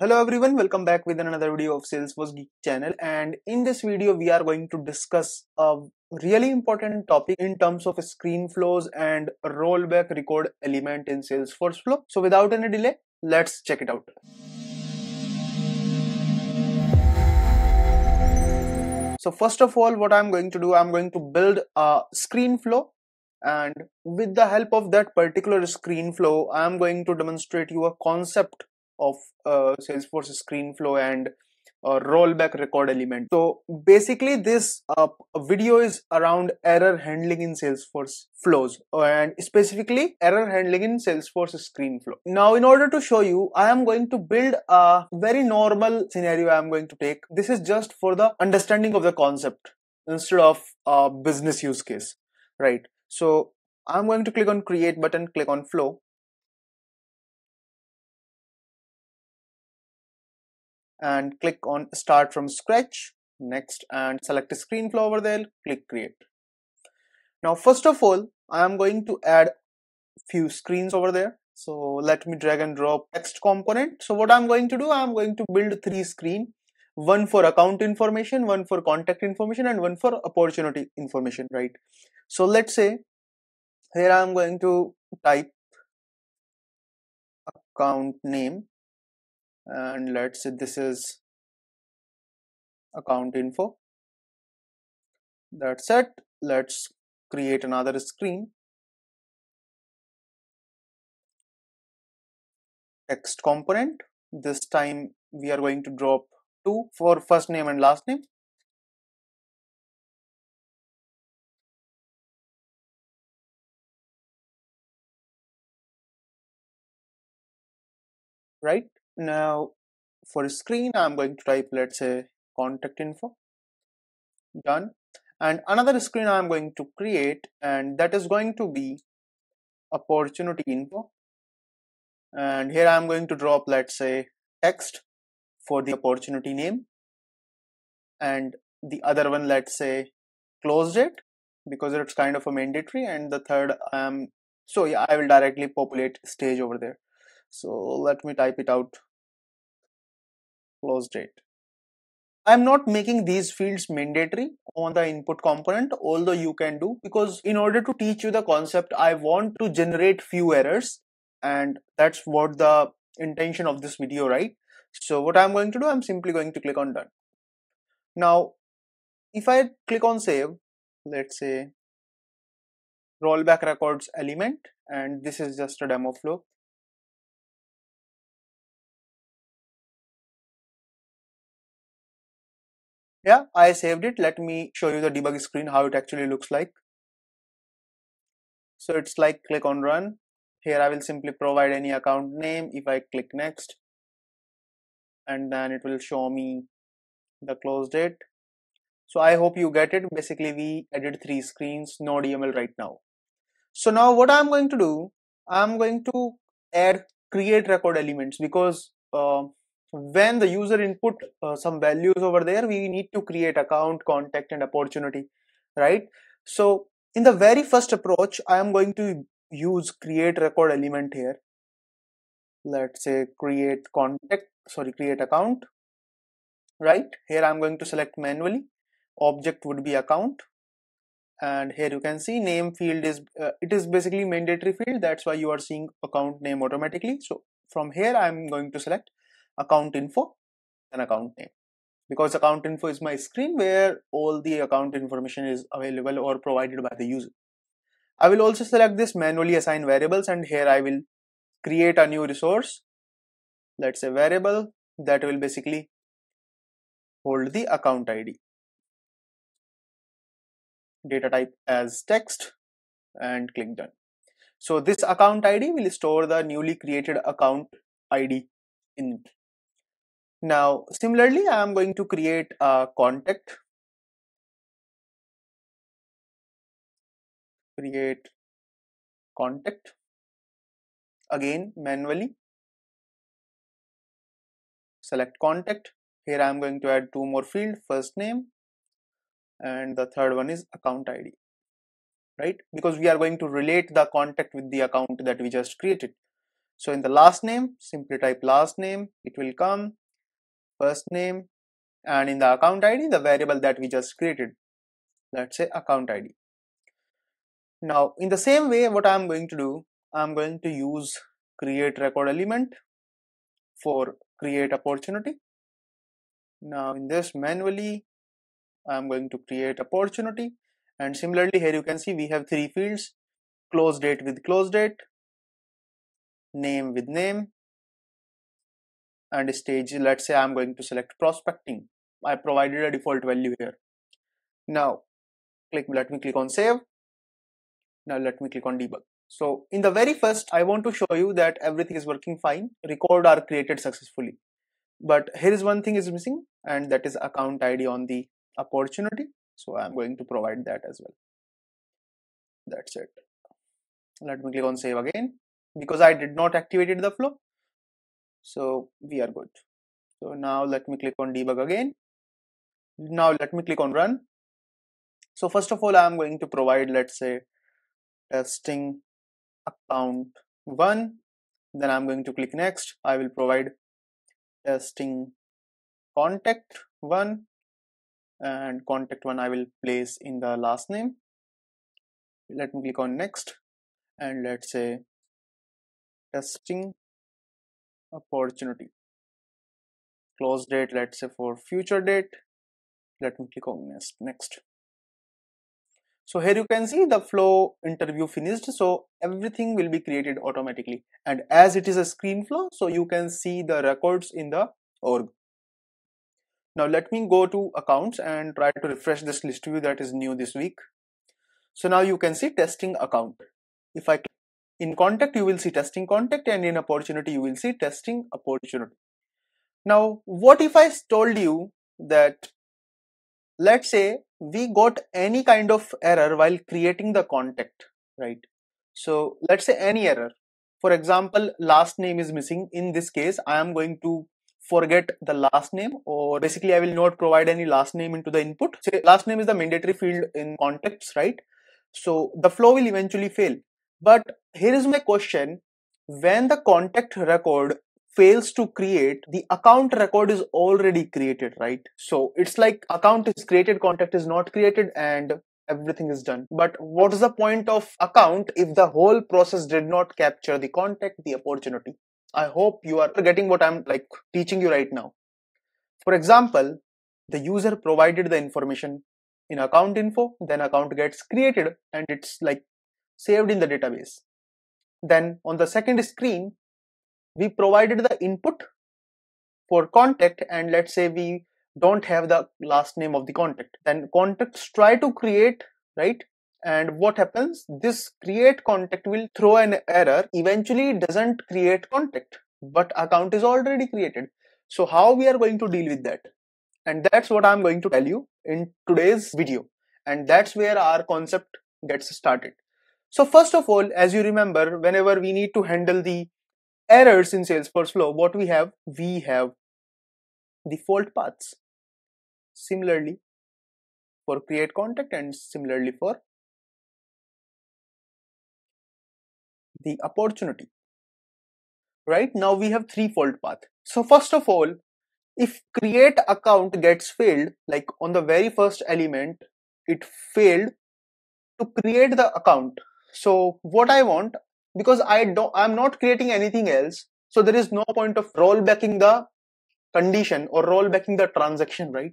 Hello everyone, welcome back with another video of Salesforce Geek channel and in this video we are going to discuss a really important topic in terms of screen flows and rollback record element in Salesforce flow. So without any delay, let's check it out. So first of all, what I'm going to do, I'm going to build a screen flow and with the help of that particular screen flow, I'm going to demonstrate you a concept of uh, Salesforce screen flow and uh, rollback record element. So basically this uh, video is around error handling in Salesforce flows and specifically error handling in Salesforce screen flow. Now in order to show you, I am going to build a very normal scenario I am going to take. This is just for the understanding of the concept instead of a business use case, right? So I'm going to click on create button, click on flow and click on start from scratch. Next and select a screen flow over there. Click create. Now first of all I am going to add few screens over there. So let me drag and drop text component. So what I'm going to do I'm going to build three screen. One for account information one for contact information and one for opportunity information right? So let's say here I'm going to type account name and let's say this is account info. That's it. Let's create another screen. Text component. This time we are going to drop two for first name and last name. Right now for a screen, I'm going to type, let's say, contact info. Done. And another screen I'm going to create, and that is going to be opportunity info. And here I'm going to drop, let's say, text for the opportunity name. And the other one, let's say, close date because it's kind of a mandatory. And the third, um, so yeah, I will directly populate stage over there. So let me type it out date. I'm not making these fields mandatory on the input component, although you can do because in order to teach you the concept, I want to generate few errors and that's what the intention of this video, right? So what I'm going to do, I'm simply going to click on done. Now, if I click on save, let's say rollback records element, and this is just a demo flow. Yeah I saved it. Let me show you the debug screen how it actually looks like. So it's like click on run. Here I will simply provide any account name if I click next. And then it will show me the close date. So I hope you get it. Basically we added three screens. No DML right now. So now what I'm going to do I'm going to add create record elements because uh, when the user input uh, some values over there we need to create account contact and opportunity right? So in the very first approach i am going to use create record element here. Let's say create contact sorry create account right? Here i'm going to select manually. Object would be account. And here you can see name field is uh, it is basically mandatory field. That's why you are seeing account name automatically. So from here i'm going to select account info and account name. Because account info is my screen where all the account information is available or provided by the user. I will also select this manually assign variables and here I will create a new resource. Let's say variable that will basically hold the account ID data type as text and click done. So this account ID will store the newly created account ID in it now, similarly, I am going to create a contact. Create contact again manually. Select contact. Here I am going to add two more field, first name and the third one is account ID, right? Because we are going to relate the contact with the account that we just created. so in the last name simply type last name it will come first name and in the account id the variable that we just created. Let's say account id now in the same way what i'm going to do i'm going to use create record element for create opportunity. Now in this manually i'm going to create opportunity. And similarly here you can see we have three fields. Close date with close date. Name with name and stage let's say i'm going to select prospecting. I provided a default value here. Now click let me click on save. Now let me click on debug. So in the very first i want to show you that everything is working fine. Record are created successfully. But here is one thing is missing and that is account id on the opportunity. So i'm going to provide that as well. That's it. Let me click on save again because I did not activated the flow so we are good. So now let me click on debug again. Now let me click on run. So first of all I am going to provide let's say testing account 1 then I'm going to click next. I will provide testing contact 1 and contact 1 I will place in the last name. Let me click on next. And let's say testing opportunity. Close date let's say for future date. Let me click on next next. So here you can see the flow interview finished. So everything will be created automatically. And as it is a screen flow so you can see the records in the org. Now let me go to accounts and try to refresh this list view that is new this week. So now you can see testing account. If I in contact you will see testing contact and in opportunity you will see testing opportunity. Now what if i told you that let's say we got any kind of error while creating the contact right? So let's say any error. For example last name is missing. In this case i am going to forget the last name or basically i will not provide any last name into the input. Say last name is the mandatory field in contacts right? So the flow will eventually fail but here is my question. When the contact record fails to create, the account record is already created, right? So it's like account is created, contact is not created and everything is done. But what is the point of account if the whole process did not capture the contact, the opportunity? I hope you are getting what I'm like teaching you right now. For example, the user provided the information in account info, then account gets created and it's like saved in the database. Then on the second screen, we provided the input for contact and let's say we don't have the last name of the contact. Then contacts try to create, right? And what happens? This create contact will throw an error. Eventually doesn't create contact, but account is already created. So how we are going to deal with that? And that's what I'm going to tell you in today's video. And that's where our concept gets started. So first of all, as you remember, whenever we need to handle the errors in Salesforce flow, what we have? We have fault paths. Similarly, for create contact and similarly for the opportunity. Right now we have three fault path. So first of all, if create account gets failed, like on the very first element, it failed to create the account so what I want, because I don't, I'm not creating anything else. So there is no point of rollbacking the condition or rollbacking the transaction, right?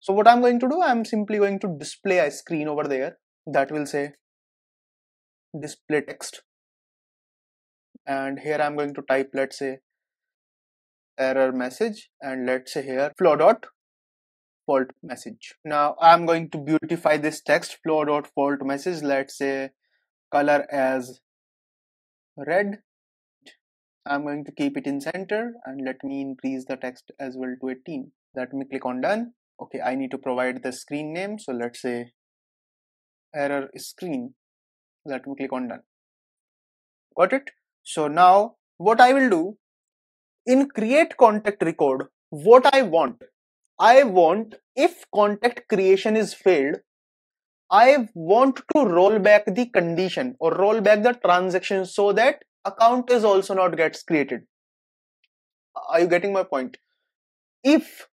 So what I'm going to do, I'm simply going to display a screen over there that will say display text. And here I'm going to type, let's say error message and let's say here flow dot fault message. Now I'm going to beautify this text flow dot fault message. Let's say color as red. I'm going to keep it in center and let me increase the text as well to 18 let me click on done. Okay I need to provide the screen name. So let's say error screen. Let me click on done. Got it? So now what I will do in create contact record what I want I want if contact creation is failed I want to roll back the condition or roll back the transaction so that account is also not gets created. Are you getting my point? If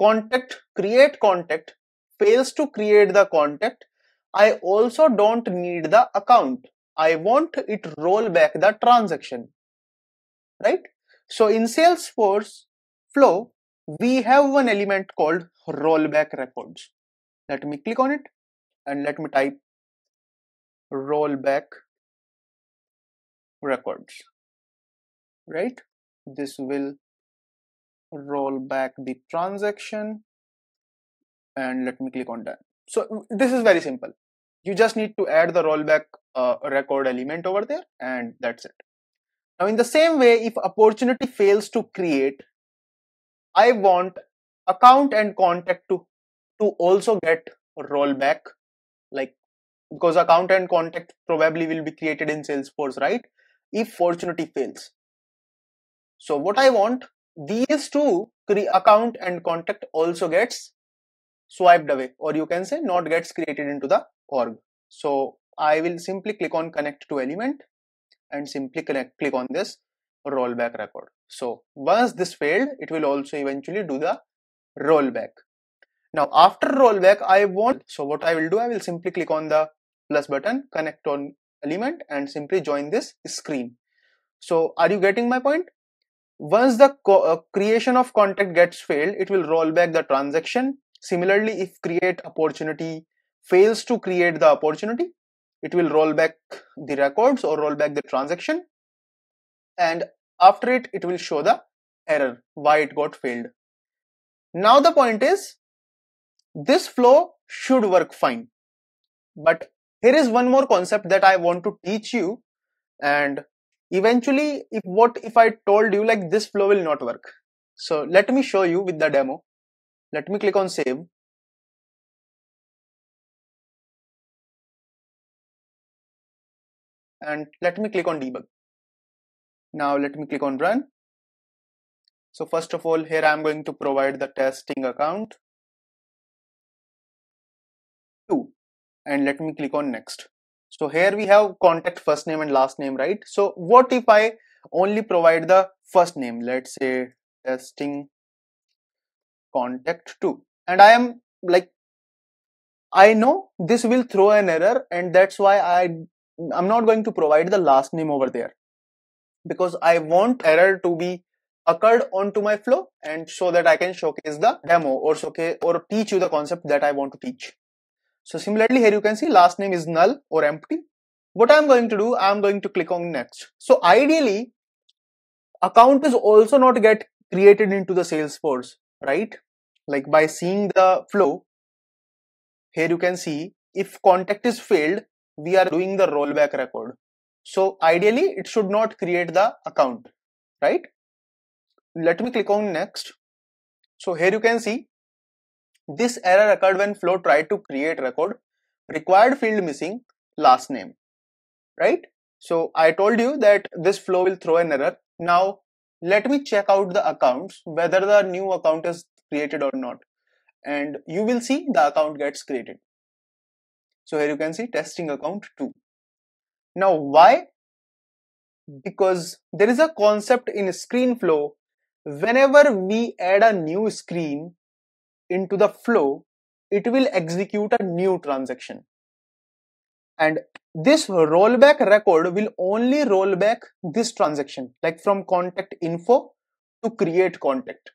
contact create contact fails to create the contact i also don't need the account. I want it roll back the transaction. Right? So in salesforce flow we have one element called rollback records. Let me click on it and let me type rollback records right? This will roll back the transaction. And let me click on that. So this is very simple. You just need to add the rollback uh, record element over there and that's it. Now in the same way if opportunity fails to create i want account and contact to to also get rollback like because account and contact probably will be created in salesforce right if opportunity fails so what I want, these two account and contact also gets swiped away or you can say not gets created into the org. So I will simply click on connect to element and simply connect, click on this rollback record. So once this failed, it will also eventually do the rollback. Now after rollback, I want, so what I will do, I will simply click on the plus button, connect on element and simply join this screen. So are you getting my point? Once the uh, creation of contact gets failed, it will roll back the transaction. Similarly, if create opportunity fails to create the opportunity, it will roll back the records or roll back the transaction. And after it, it will show the error, why it got failed. Now the point is, this flow should work fine. But here is one more concept that I want to teach you. And eventually if what if i told you like this flow will not work? So let me show you with the demo. Let me click on save. And let me click on debug. Now let me click on run. So first of all here i'm going to provide the testing account 2 and let me click on next so here we have contact first name and last name, right? So what if I only provide the first name? Let's say testing contact two. And I am like, I know this will throw an error and that's why I, I'm not going to provide the last name over there because I want error to be occurred onto my flow and so that I can showcase the demo or showcase or teach you the concept that I want to teach. So similarly here you can see last name is null or empty. What I'm going to do, I'm going to click on next. So ideally, account is also not get created into the Salesforce, right? Like by seeing the flow, here you can see if contact is failed, we are doing the rollback record. So ideally, it should not create the account, right? Let me click on next. So here you can see this error occurred when Flow tried to create record, required field missing, last name, right? So I told you that this flow will throw an error. Now let me check out the accounts, whether the new account is created or not. And you will see the account gets created. So here you can see testing account 2. Now why? Because there is a concept in screen flow. Whenever we add a new screen, into the flow, it will execute a new transaction. And this rollback record will only roll back this transaction, like from contact info to create contact.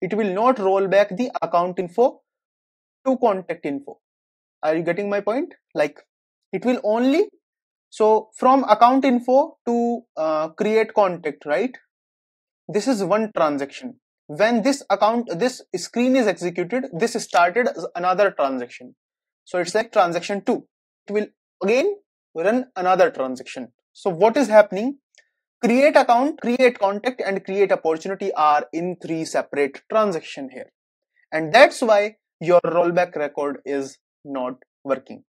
It will not roll back the account info to contact info. Are you getting my point? Like it will only, so from account info to uh, create contact, right? This is one transaction when this account this screen is executed this started another transaction. So it's like transaction 2 it will again run another transaction. So what is happening? Create account create contact and create opportunity are in three separate transaction here. And that's why your rollback record is not working.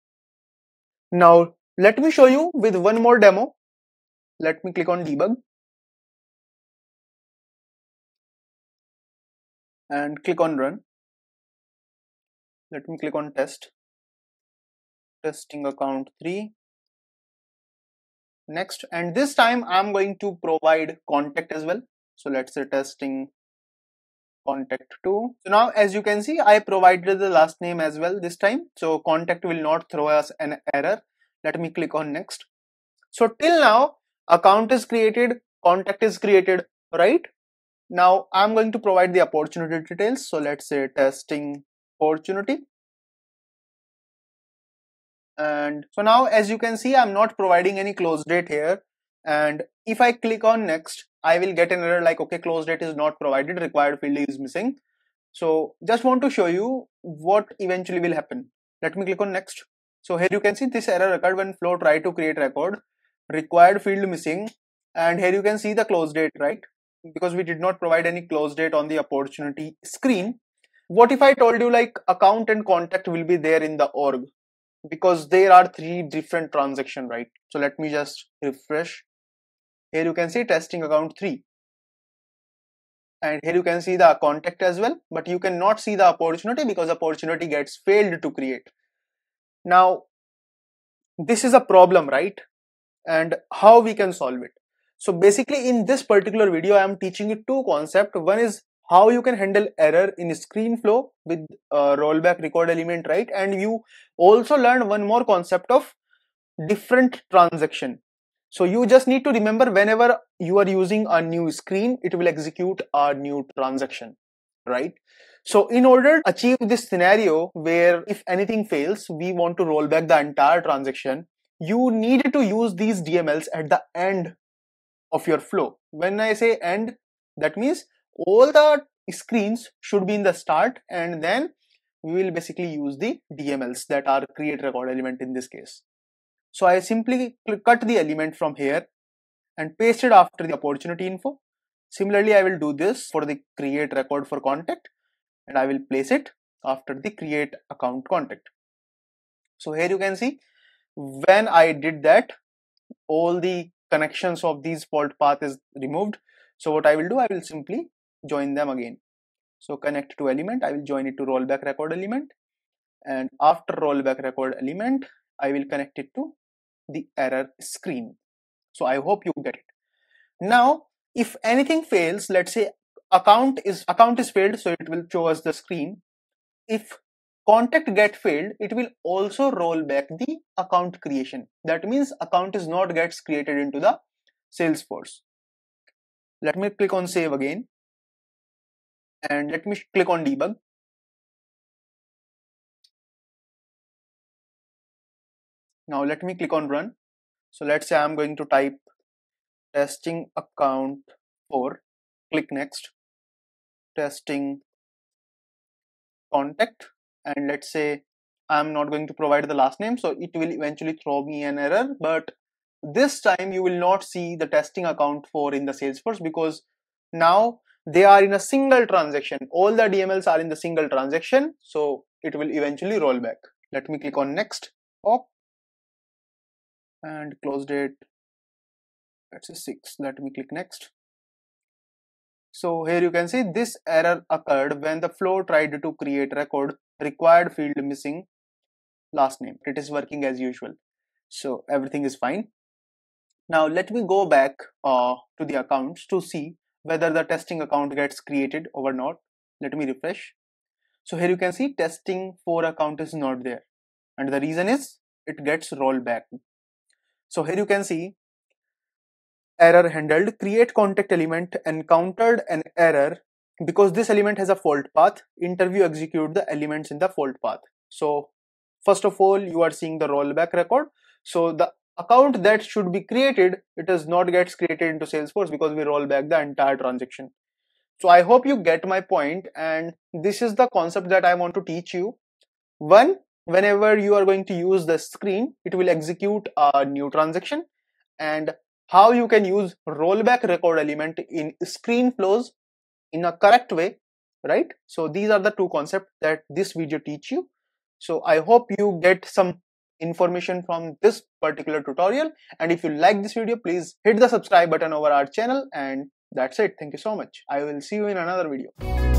Now let me show you with one more demo. Let me click on debug and click on run. Let me click on test. Testing account 3 next and this time I'm going to provide contact as well. So let's say testing contact 2 so now as you can see I provided the last name as well this time. So contact will not throw us an error. Let me click on next. So till now account is created contact is created right now I'm going to provide the opportunity details. So let's say testing opportunity. And so now as you can see I'm not providing any close date here. And if I click on next I will get an error like okay close date is not provided. Required field is missing. So just want to show you what eventually will happen. Let me click on next. So here you can see this error occurred when flow tried to create record. Required field missing. And here you can see the close date right because we did not provide any close date on the opportunity screen. What if I told you like account and contact will be there in the org? Because there are three different transaction right? So let me just refresh. Here you can see testing account 3 and here you can see the contact as well but you cannot see the opportunity because opportunity gets failed to create. Now this is a problem right? And how we can solve it so basically in this particular video i am teaching you two concepts one is how you can handle error in screen flow with uh, rollback record element right? And you also learn one more concept of different transaction. So you just need to remember whenever you are using a new screen it will execute a new transaction right? So in order to achieve this scenario where if anything fails we want to roll back the entire transaction you need to use these dmls at the end of your flow when i say end that means all the screens should be in the start and then we will basically use the DMLs that are create record element in this case. So I simply cut the element from here and paste it after the opportunity info. Similarly, I will do this for the create record for contact and I will place it after the create account contact. So here you can see when I did that, all the connections of these fault path is removed. So what I will do, I will simply join them again. So connect to element i will join it to rollback record element. And after rollback record element i will connect it to the error screen. So i hope you get it. Now if anything fails let's say account is account is failed so it will show us the screen. If contact get failed it will also roll back the account creation. That means account is not gets created into the salesforce. Let me click on save again. And let me click on debug. Now let me click on run. So let's say i'm going to type testing account 4 click next testing contact and let's say i'm not going to provide the last name so it will eventually throw me an error. But this time you will not see the testing account for in the salesforce because now they are in a single transaction. All the dmls are in the single transaction so it will eventually roll back. Let me click on next. Op. And close date. Let's say 6 let me click next. So here you can see this error occurred when the flow tried to create record required field missing last name it is working as usual so everything is fine now let me go back uh, to the accounts to see whether the testing account gets created or not. Let me refresh. So here you can see testing for account is not there. And the reason is it gets rolled back. So here you can see error handled create contact element encountered an error because this element has a fault path interview execute the elements in the fault path. So first of all you are seeing the rollback record. So the account that should be created it does not gets created into salesforce because we roll back the entire transaction. So i hope you get my point and this is the concept that i want to teach you. One whenever you are going to use the screen it will execute a new transaction. And how you can use rollback record element in screen flows in a correct way right? So these are the two concepts that this video teach you. So i hope you get some information from this particular tutorial. And if you like this video please hit the subscribe button over our channel. And that's it. Thank you so much. I will see you in another video